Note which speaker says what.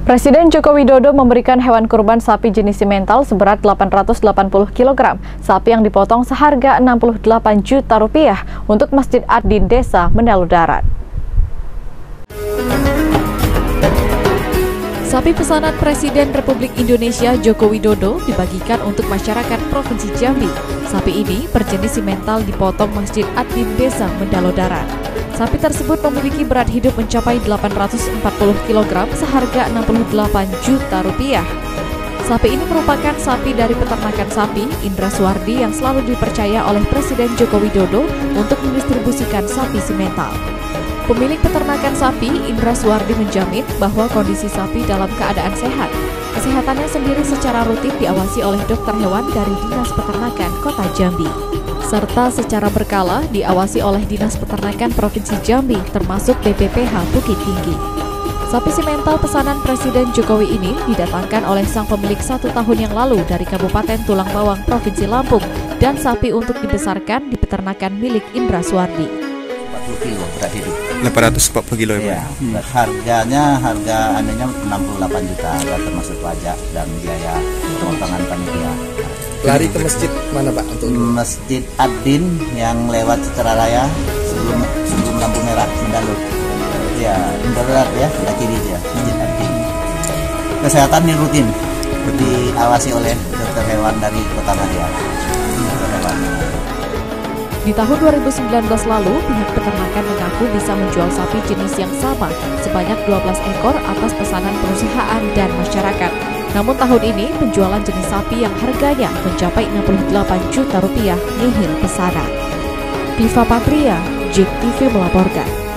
Speaker 1: Presiden Joko Widodo memberikan hewan kurban sapi jenis simental seberat 880 kg. Sapi yang dipotong seharga 68 juta rupiah untuk Masjid Ad-Din Desa Mendalu Darat. Sapi pesanan Presiden Republik Indonesia Joko Widodo dibagikan untuk masyarakat Provinsi Jambi. Sapi ini berjenis simental dipotong Masjid Ad-Din Desa Mendalo Darat. Sapi tersebut memiliki berat hidup mencapai 840 kg seharga 68 juta rupiah. Sapi ini merupakan sapi dari peternakan sapi Indra Suwardi yang selalu dipercaya oleh Presiden Joko Widodo untuk mendistribusikan sapi simental. Pemilik peternakan sapi, Indra Suwardi menjamin bahwa kondisi sapi dalam keadaan sehat. Kesehatannya sendiri secara rutin diawasi oleh dokter hewan dari Dinas Peternakan Kota Jambi. Serta secara berkala diawasi oleh Dinas Peternakan Provinsi Jambi termasuk BPPH Bukit Tinggi. Sapi simental pesanan Presiden Jokowi ini didatangkan oleh sang pemilik satu tahun yang lalu dari Kabupaten Tulang Bawang, Provinsi Lampung, dan sapi untuk dibesarkan di peternakan milik Indra Suwardi.
Speaker 2: 40 kilo berat hidup.
Speaker 3: 840 kilo ya,
Speaker 2: Iya, berat harganya harga anunya 68 juta ya, termasuk pajak dan biaya pemotongan panitia.
Speaker 3: Lari ke masjid mana Pak untuk
Speaker 2: Masjid Ad-Din yang lewat Citra Raya sebelum sebelum lampu merah Mendalut. Ya, Mendalut ya, sebelah kiri dia, Masjid Ad-Din. Kesehatan ini rutin diawasi oleh dokter hewan dari Kota Madia.
Speaker 1: Di tahun 2019 lalu, pihak peternakan mengaku bisa menjual sapi jenis yang sama sebanyak 12 ekor atas pesanan perusahaan dan masyarakat. Namun tahun ini penjualan jenis sapi yang harganya mencapai 68 juta rupiah nihil pesanan. Diva Patria, JEK TV melaporkan.